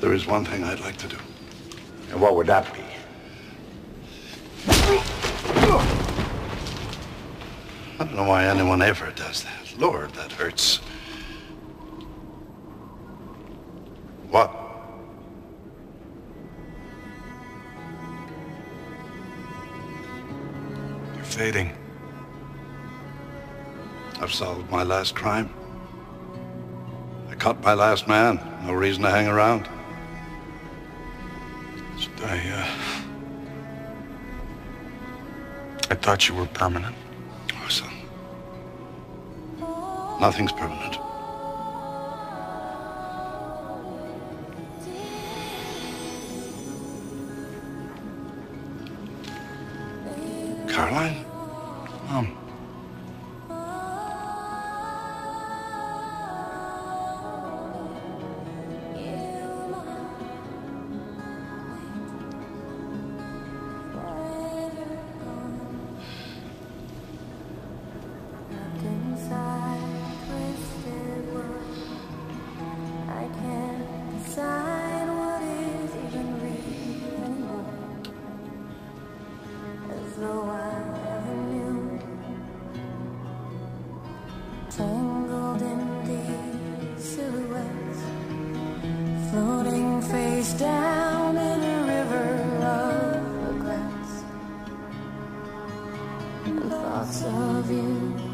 There is one thing I'd like to do. And what would that be? I don't know why anyone ever does that. Lord, that hurts. What? You're fading. I've solved my last crime. I caught my last man. No reason to hang around. I, uh... I thought you were permanent. Oh, son. Nothing's permanent. Caroline? Mom. Tangled in these silhouettes, floating face down in a river of regrets, and thoughts of you